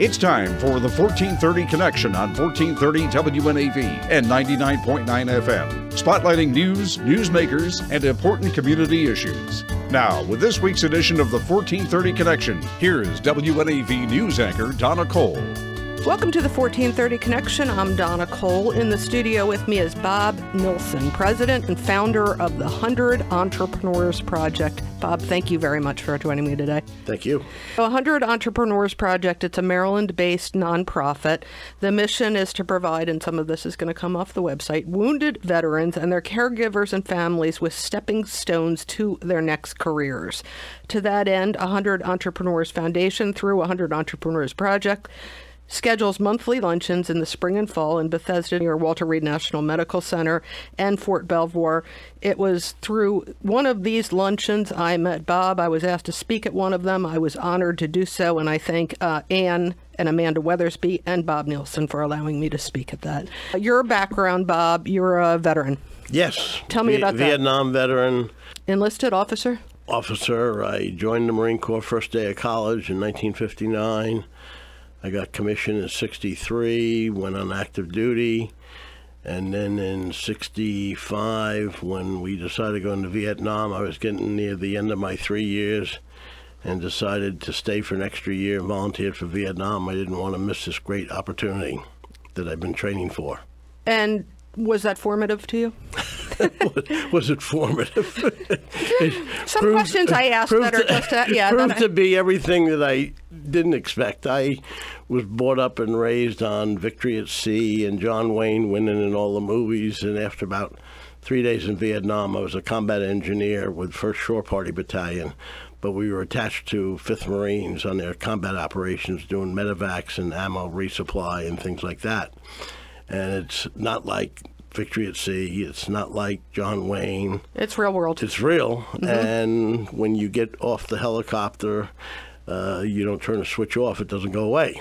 It's time for the 1430 Connection on 1430 WNAV and 99.9 FM, spotlighting news, newsmakers, and important community issues. Now, with this week's edition of the 1430 Connection, here is WNAV news anchor Donna Cole. Welcome to the 1430 Connection. I'm Donna Cole. In the studio with me is Bob Nilsson, president and founder of the 100 Entrepreneurs Project. Bob, thank you very much for joining me today. Thank you. The 100 Entrepreneurs Project, it's a Maryland based nonprofit. The mission is to provide, and some of this is going to come off the website, wounded veterans and their caregivers and families with stepping stones to their next careers. To that end, 100 Entrepreneurs Foundation through 100 Entrepreneurs Project schedules monthly luncheons in the spring and fall in Bethesda near Walter Reed National Medical Center and Fort Belvoir. It was through one of these luncheons I met Bob. I was asked to speak at one of them. I was honored to do so, and I thank uh, Anne and Amanda Weathersby and Bob Nilsson for allowing me to speak at that. Your background, Bob, you're a veteran. Yes. Tell me about that. Vietnam veteran. Enlisted officer? Officer. I joined the Marine Corps first day of college in 1959. I got commissioned in 63, went on active duty. And then in 65, when we decided to go into Vietnam, I was getting near the end of my three years and decided to stay for an extra year, and volunteered for Vietnam. I didn't want to miss this great opportunity that I've been training for. And was that formative to you? was it formative? Some proved, questions I asked that are just uh, yeah, proved I, to be everything that I didn't expect. I was brought up and raised on Victory at Sea and John Wayne winning in all the movies, and after about three days in Vietnam, I was a combat engineer with First Shore Party Battalion. But we were attached to 5th Marines on their combat operations, doing medevacs and ammo resupply and things like that and it's not like Victory at Sea. It's not like John Wayne. It's real world. It's real. Mm-hmm. And when you get off the helicopter, uh, you don't turn the switch off. It doesn't go away.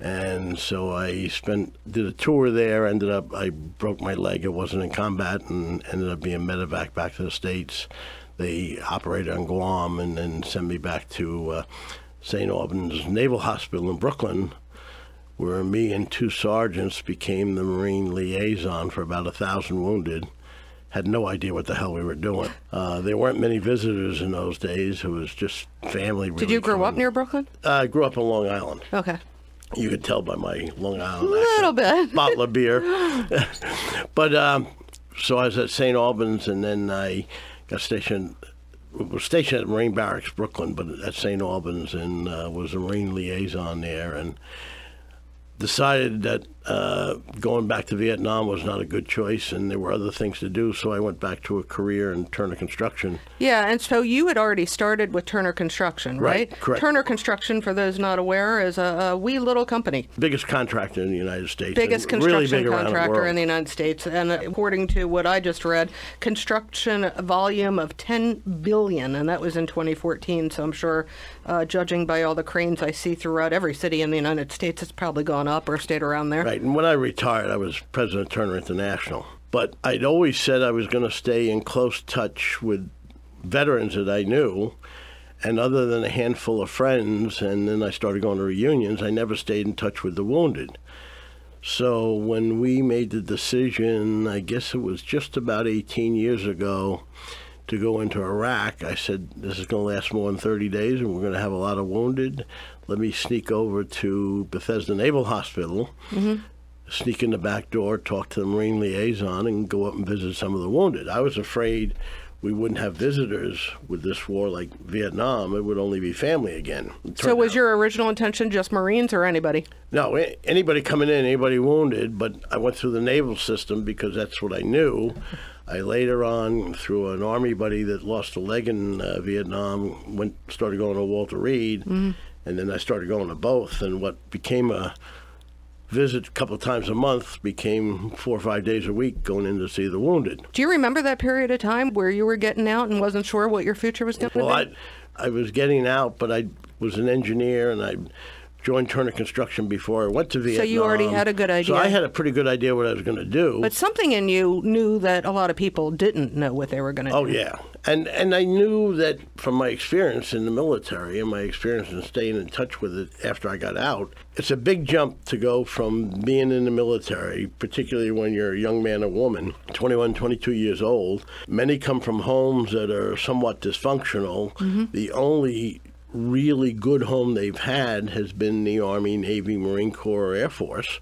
And so I spent did a tour there. Ended up I broke my leg. It wasn't in combat, and ended up being medevac back to the states. They operated on Guam and then sent me back to uh, St. Albans Naval Hospital in Brooklyn, where me and two sergeants became the Marine liaison for about a thousand wounded. Had no idea what the hell we were doing. Uh, there weren't many visitors in those days. It was just family. Really Did you grow coming. up near Brooklyn? Uh, I grew up on Long Island. Okay. You could tell by my Long Island A little bit. Bottle of beer. but um, so I was at St. Albans, and then I got stationed was stationed at Marine Barracks, Brooklyn, but at St. Albans, and uh, was a Marine liaison there, and decided that uh, going back to Vietnam was not a good choice, and there were other things to do. So I went back to a career in Turner Construction. Yeah, and so you had already started with Turner Construction, right? Right, correct. Turner Construction, for those not aware, is a, a wee little company. Biggest contractor in the United States. Biggest and really construction big around the contractor in the United States, and according to what I just read, construction volume of 10 billion, and that was in 2014. So I'm sure, uh, judging by all the cranes I see throughout every city in the United States, it's probably gone up or stayed around there. Right, and when I retired, I was president of Turner International. But I'd always said I was going to stay in close touch with veterans that I knew. And other than a handful of friends, and then I started going to reunions, I never stayed in touch with the wounded. So when we made the decision, I guess it was just about 18 years ago, to go into Iraq, I said, This is going to last more than 30 days, and we're going to have a lot of wounded. Let me sneak over to Bethesda Naval Hospital, mm-hmm. sneak in the back door, talk to the Marine liaison, and go up and visit some of the wounded. I was afraid we wouldn't have visitors with this war like Vietnam. It would only be family again. So was out- your original intention just Marines or anybody? no, anybody coming in, anybody wounded, but I went through the naval system because that's what I knew. I later on, through an army buddy that lost a leg in uh, Vietnam, went started going to Walter Reed, and then I started going to both. And what became a visit a couple of times a month became four or five days a week going in to see the wounded. Do you remember that period of time where you were getting out and wasn't sure what your future was going to Well, be? I, I was getting out, but I was an engineer and I joined Turner Construction before I went to Vietnam. So you already had a good idea. So. I had a pretty good idea what I was going to do. But something in you knew that a lot of people didn't know what they were going to Oh do. Oh yeah, and and I knew that from my experience in the military and my experience in staying in touch with it after I got out, it's a big jump to go from being in the military, particularly when you're a young man or woman, 21, 22 years old. Many come from homes that are somewhat dysfunctional. Mm-hmm. The only really good home they've had has been the Army, Navy, Marine Corps, or Air Force,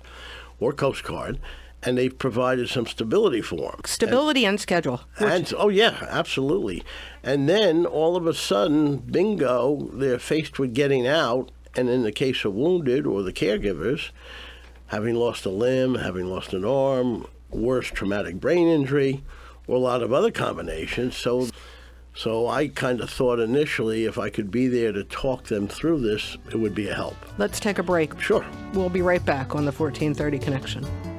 or Coast Guard. And they've provided some stability for them. Stability and schedule. And oh yeah, absolutely. And then all of a sudden, bingo, they're faced with getting out, and in the case of wounded or the caregivers, having lost a limb, having lost an arm, worse traumatic brain injury, or a lot of other combinations. So so I kind of thought initially if I could be there to talk them through this, it would be a help. Let's take a break. Sure. We'll be right back on the 1430 connection.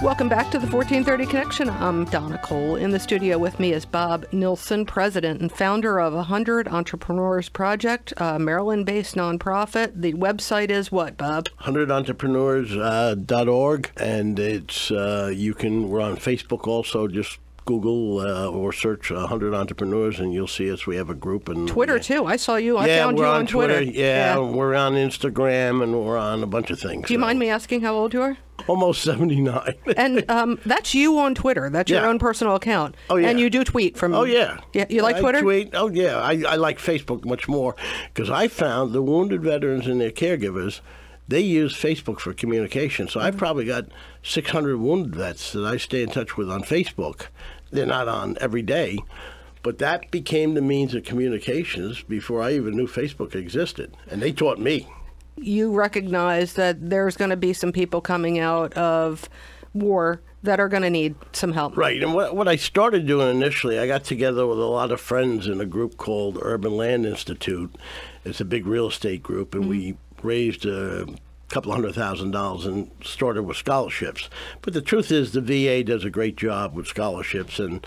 Welcome back to the 1430 Connection. I'm Donna Cole. In the studio with me is Bob Nilsson, president and founder of 100 Entrepreneurs Project, a Maryland based nonprofit. The website is what, Bob? 100entrepreneurs.org, and it's uh, you can we're on Facebook also. Just Google uh, or search 100 entrepreneurs, and you'll see us. We have a group and Twitter, yeah. too. I saw you. I yeah, found you on, on Twitter. Yeah, we're on Instagram, and we're on a bunch of things. Do you mind me asking how old you are? Almost 79. And um, that's you on Twitter. That's your own personal account. Oh, yeah. And you do tweet from. Oh yeah. Yeah, you like I Twitter? Tweet. Oh yeah. I, I like Facebook much more because I found the wounded veterans and their caregivers. They use Facebook for communication. So I've probably got 600 wounded vets that I stay in touch with on Facebook. They're not on every day, but that became the means of communications before I even knew Facebook existed, and they taught me. You recognize that there's going to be some people coming out of war that are going to need some help. Right. And what, what I started doing initially, I got together with a lot of friends in a group called Urban Land Institute. It's a big real estate group, and mm-hmm. we raised a couple hundred thousand dollars and started with scholarships. But the truth is, the VA does a great job with scholarships, and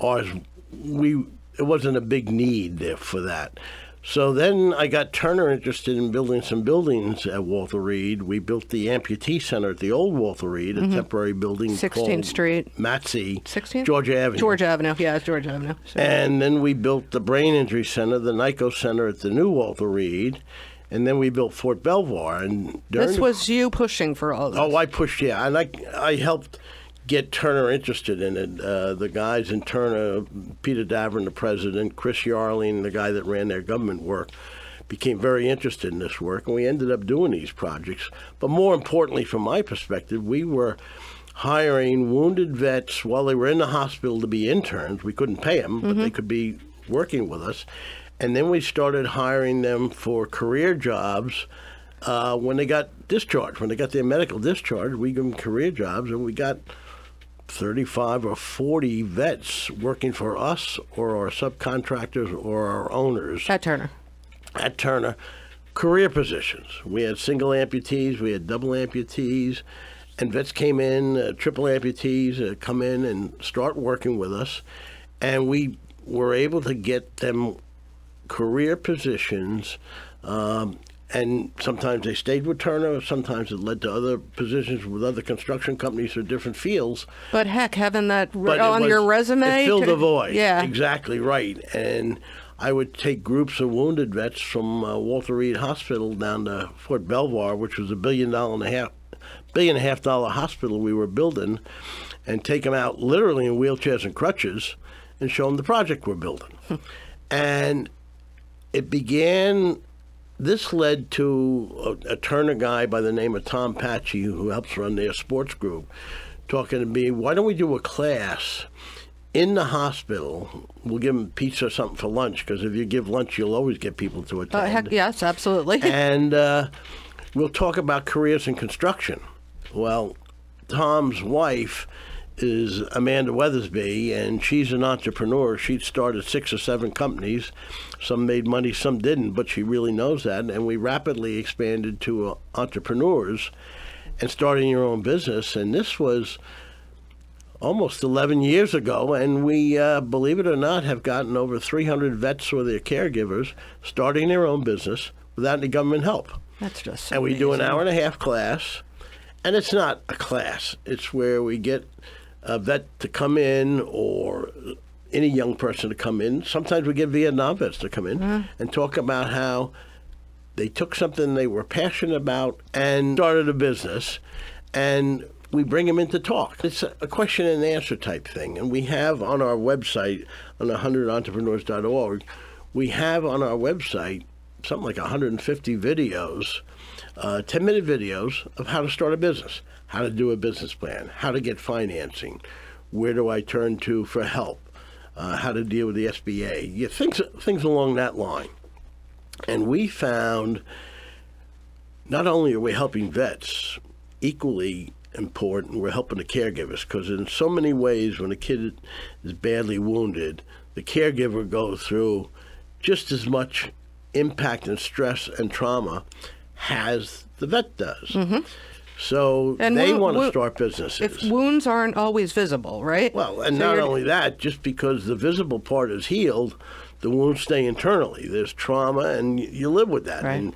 ours, we it wasn't a big need there for that. So then I got Turner interested in building some buildings at Walter Reed. We built the amputee center at the old Walter Reed, a mm-hmm. temporary building 16th called Street. Matsy, 16th? Georgia Avenue. Georgia Avenue. Yeah, it's Georgia Avenue. So- And then we built the Brain Injury Center, the NICoE Center at the new Walter Reed, and then we built Fort Belvoir. And this the- was you pushing for all this. oh, I pushed yeah, and I I helped get Turner interested in it. Uh, the guys in Turner, Peter Davoren, the president, Chris Yarling, the guy that ran their government work. Became very interested in this work, and we ended up doing these projects. But more importantly, from my perspective, we were hiring wounded vets while they were in the hospital to be interns. We couldn't pay them, but they could be working with us. And then we started hiring them for career jobs uh, when they got discharged. When they got their medical discharge, we gave them career jobs, and we got 35 or 40 vets working for us or our subcontractors or our owners At Turner. at Turner career positions. We had single amputees, we had double amputees, and vets came in, uh, triple amputees uh, come in and start working with us, and we were able to get them career positions. Um, and sometimes they stayed with Turner. Sometimes it led to other positions with other construction companies or different fields. But heck, having that But on was- your resume. It filled to- the void. Yeah. Exactly right. And I would take groups of wounded vets from uh, Walter Reed Hospital down to Fort Belvoir, which was a billion dollar and a half, billion and a half dollar hospital we were building, and take them out literally in wheelchairs and crutches, and show them the project we're building. and it began. This led to a, a Turner guy by the name of Tom Patchy, who helps run their sports group, talking to me. Why don't we do a class in the hospital? We'll give them pizza or something for lunch because if you give lunch, you'll always get people to attend. Uh, heck, yes, absolutely. and uh, we'll talk about careers in construction. Well, Tom's wife is Amanda Weathersby, and she's an entrepreneur. She'd started six or seven companies. Some made money, some didn't, but she really knows that. And we rapidly expanded to uh, entrepreneurs and starting your own business. And this was almost 11 years ago, and we, uh, believe it or not, have gotten over 300 vets or their caregivers starting their own business without any government help. That's just so and we do an hour and a half class, and it's not a class. It's where we get a vet to come in or any young person to come in. Sometimes we get Vietnam vets to come in mm-hmm. and talk about how they took something they were passionate about and started a business, and we bring them in to talk. It's a question and answer type thing, and we have on our website on 100entrepreneurs.org, we have on our website something like 150 videos, uh, 10 minute videos of how to start a business, how to do a business plan, how to get financing, where do I turn to for help, uh, how to deal with the SBA, yeah, things things along that line. And we found not only are we helping vets, equally important, we're helping the caregivers because in so many ways, when a kid is badly wounded, the caregiver goes through just as much impact and stress and trauma as the vet does. So And they want to start businesses. If wounds aren't always visible, right? Well, and So not only that, just because the visible part is healed, the wounds stay internally. There's trauma, and you live with that. Right. And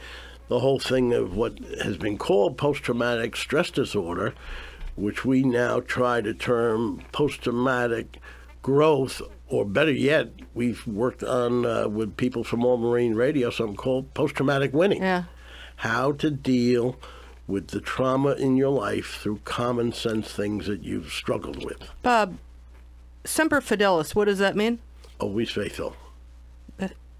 the whole thing of what has been called post-traumatic stress disorder, which we now try to term post-traumatic growth, or better yet, we've worked on uh, with people from All Marine Radio something called post-traumatic winning Yeah. How to deal with the trauma in your life through common sense things that you've struggled with. Bob, Semper Fidelis, what does that mean? Always faithful.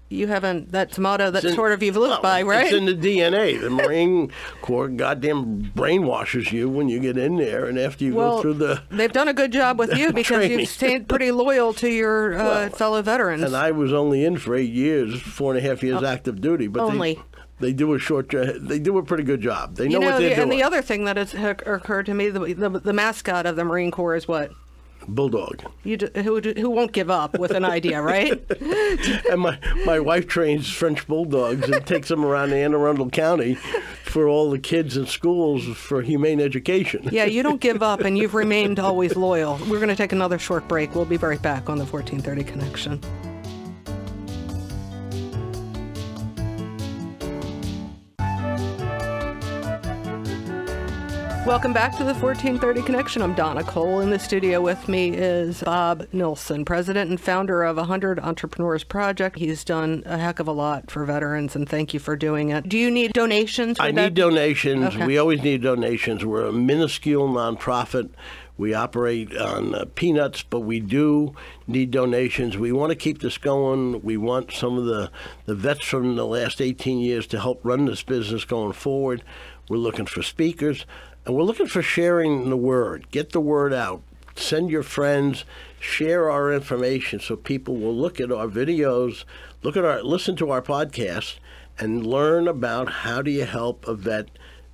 You haven't, that's a motto that in- sort of you've lived well, by, right? It's in the DNA. The Marine Corps goddamn brainwashes you when you get in there, and after you well, go through the. they've done a good job with you because training. you've stayed pretty loyal to your uh, Well, fellow veterans. And I was only in for eight years, four and a half years active duty. But Oh, Only. They, they do a short. Uh, they do a pretty good job. They know, you know, what they're the, doing. and the other thing that has occurred to me, the, the, the mascot of the Marine Corps is what? Bulldog. You d- who, who won't give up with an idea, right? and my, my wife trains French bulldogs and takes them around Anne Arundel County for all the kids in schools for humane education. Yeah, you don't give up, and you've remained always loyal. We're going to take another short break. We'll be right back on the 1430 Connection. Welcome back to the 1430 Connection. I'm Donna Cole. In the studio with me is Bob Nilsson, president and founder of 100 Entrepreneurs Project. He's done a heck of a lot for veterans, and thank you for doing it. Do you need donations? I Would need donations. Okay. We always need donations. We're a minuscule nonprofit. We operate on uh, peanuts, but we do need donations. We want to keep this going. We want some of the, the vets from the last 18 years to help run this business going forward. We're looking for speakers, and we're looking for sharing the word. Get the word out. Send your friends. Share our information so people will look at our videos, look at our, listen to our podcast, and learn about how do you help a vet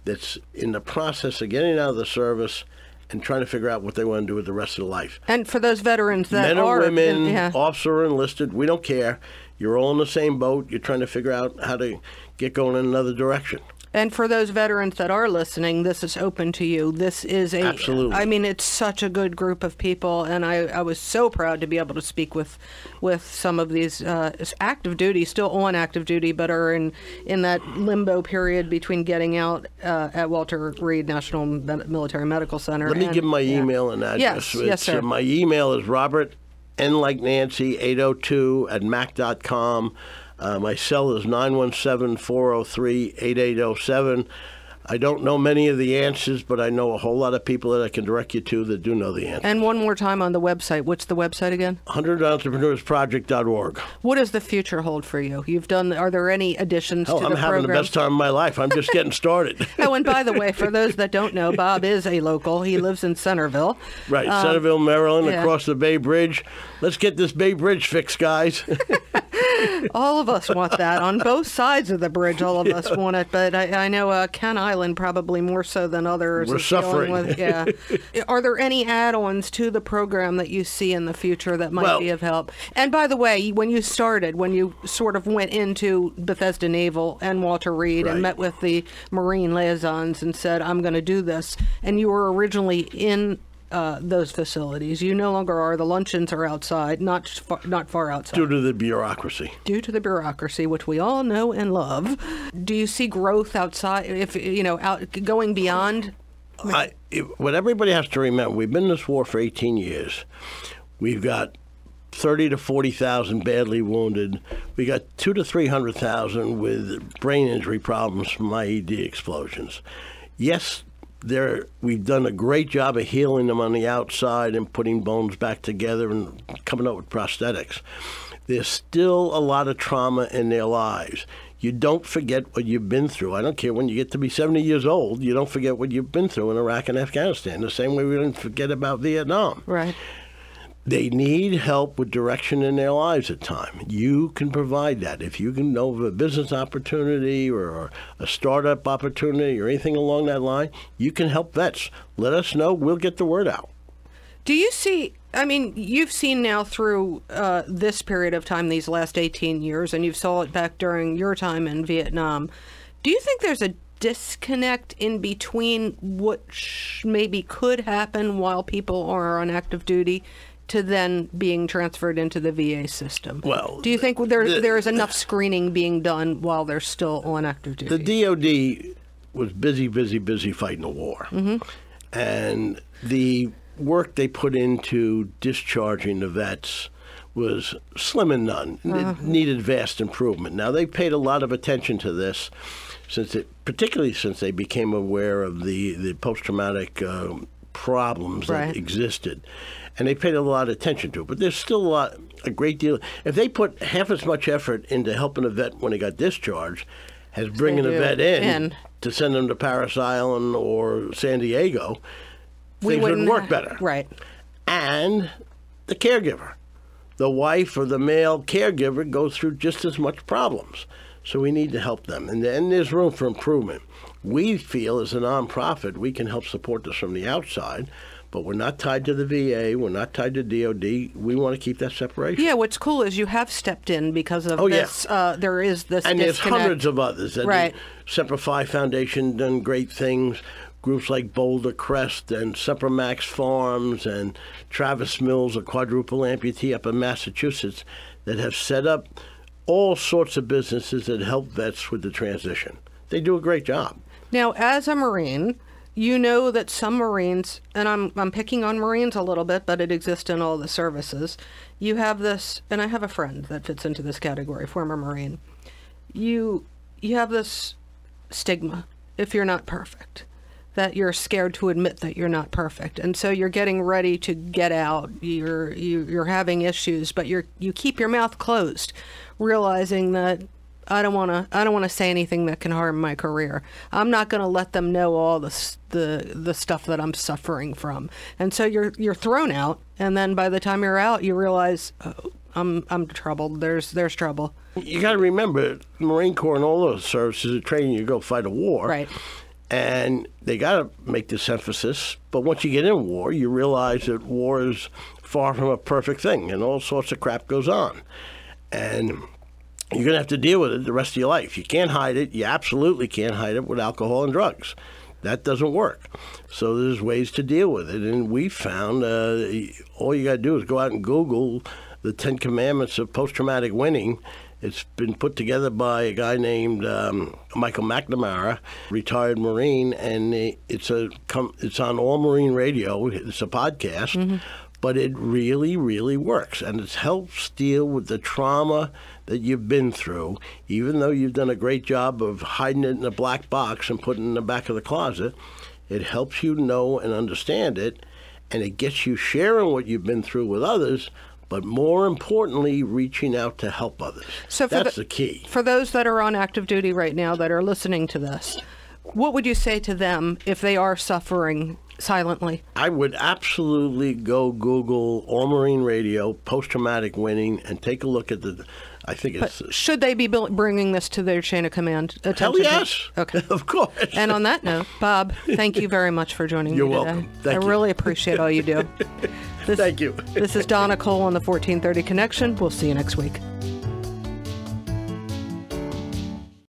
that's in the process of getting out of the service and trying to figure out what they want to do with the rest of their life. And for those veterans that Men or are women, yeah. officer enlisted, we don't care. You're all in the same boat. You're trying to figure out how to get going in another direction. And for those veterans that are listening, this is open to you. This is a Absolutely. I mean, it's such a good group of people, and I, I was so proud to be able to speak with with some of these uh, active duty, still on active duty, but are in in that limbo period between getting out uh, at Walter Reed National Military Medical Center. Let me and- give my yeah. email and address. Yes, yes, It's, uh, sir. my email is Robert N like Nancy 802 at mac.com. Uh, my cell is 917 403 8807. I don't know many of the answers, but I know a whole lot of people that I can direct you to that do know the answers. And one more time on the website. What's the website again? 100entrepreneursproject.org. What does the future hold for you? You've done. Are there any additions Hell, to I'm the having the best time of my life. I'm just getting started. Oh, and by the way, for those that don't know, Bob is a local. He lives in Centreville. right, Centreville, Maryland, Um, yeah. across the Bay Bridge. Let's get this Bay Bridge fixed, guys. All of us want that on both sides of the bridge. All of us want it, but I, I know uh, Kent Island probably more so than others. We're suffering. With, yeah. Are there any add-ons to the program that you see in the future that might Well- be of help? And by the way, when you started, when you sort of went into Bethesda Naval and Walter Reed and met with the Marine liaisons and said, "I'm going to do this," and you were originally in uh, those facilities. You no longer are. The luncheons are outside, not far, not far outside. Due to the bureaucracy. Due to the bureaucracy, which we all know and love, do you see growth outside? If you know, out going beyond. I, it, what everybody has to remember, we've been in this war for 18 years. We've got 30 to 40,000 badly wounded. We got two to 300,000 with brain injury problems from IED explosions. Yes, there we've done a great job of healing them on the outside and putting bones back together and coming up with prosthetics. There's still a lot of trauma in their lives. You don't forget what you've been through. I don't care when you get to be 70 years old, you don't forget what you've been through in Iraq and Afghanistan, the same way we didn't forget about Vietnam. Right. They need help with direction in their lives at time. You can provide that. If you can know of a business opportunity or a startup opportunity or anything along that line, you can help vets. Let us know. We'll get the word out. Do you see? I mean, you've seen now through uh, this period of time, these last 18 years, and you've saw it back during your time in Vietnam. Do you think there's a disconnect in between what maybe could happen while people are on active duty to then being transferred into the VA system? Well, do you think there the- there is enough screening being done while they're still on active duty? The DOD was busy, busy, busy fighting the war. And the work they put into discharging the vets was slim and none. It needed vast improvement. Now, they paid a lot of attention to this, since it, particularly since they became aware of the, the post traumatic um, problems Right. that existed. And they paid a lot of attention to it. But there's still a lot, a great deal. If they put half as much effort into helping a vet when he got discharged as bringing a vet in, in. to send them to Parris Island or San Diego, We things would wouldn't work better. Right. And the caregiver, the wife or the male caregiver goes through just as much problems. So we need to help them. And then there's room for improvement. We feel as a nonprofit, we can help support this from the outside, but we're not tied to the VA, we're not tied to DOD. We want to keep that separation. Yeah, what's cool is you have stepped in because of Oh, yeah. this. Uh, there is this and there's hundreds of others. And Right. The Semper Fi Foundation done great things. Groups like Boulder Crest and Semper Max Farms and Travis Mills, a quadruple amputee up in Massachusetts, that have set up all sorts of businesses that help vets with the transition. They do a great job. Now, as a Marine, you know that some Marines, and I'm I'm picking on Marines a little bit, but it exists in all the services. You have this, and I have a friend that fits into this category, former Marine. You you have this stigma if you're not perfect that you're scared to admit that you're not perfect and so you're getting ready to get out you're you, you're having issues but you're you keep your mouth closed realizing that I don't want to I don't want to say anything that can harm my career. I'm not going to let them know all the the the stuff that I'm suffering from. And so you're you're thrown out and then by the time you're out you realize oh, I'm I'm troubled. There's there's trouble. You got to remember, Marine Corps and all those services are training you to go fight a war. Right. And they got to make this emphasis. But once you get in war, you realize that war is far from a perfect thing, and all sorts of crap goes on. And you're going to have to deal with it the rest of your life. You can't hide it. You absolutely can't hide it with alcohol and drugs. That doesn't work. So there's ways to deal with it. And we found uh, all you got to do is go out and Google the Ten Commandments of Post Traumatic Winning. It's been put together by a guy named um, Michael McNamara, retired Marine, and it's a it's on All Marine Radio. It's a podcast, but it really, really works, and it helps deal with the trauma that you've been through. Even though you've done a great job of hiding it in a black box and putting it in the back of the closet, it helps you know and understand it, and it gets you sharing what you've been through with others. But more importantly, reaching out to help others. So That's the- the key. For those that are on active duty right now that are listening to this, what would you say to them if they are suffering silently? I would absolutely go Google All Marine Radio post traumatic winning and take a look at the. I think it's uh, Should they be bringing this to their chain of command? hell yes. Okay. of course. And on that note, Bob, thank you very much for joining You're me today. welcome. Thank I you. really appreciate all you do. This, Thank you. this is Donna Cole on the 1430 Connection. We'll see you next week.